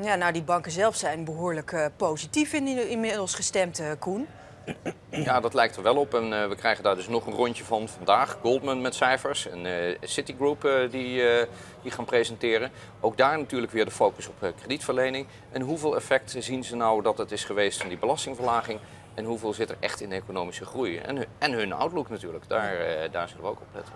Ja, nou, die banken zelf zijn behoorlijk uh, positief in, inmiddels gestemd, uh, Koen. Ja, dat lijkt er wel op. En uh, we krijgen daar dus nog een rondje van vandaag. Goldman met cijfers en uh, Citigroup uh, die, die gaan presenteren. Ook daar natuurlijk weer de focus op kredietverlening. En hoeveel effect zien ze nou dat het is geweest van die belastingverlaging? En hoeveel zit er echt in economische groei? En, en hun outlook natuurlijk, daar, daar zullen we ook op letten.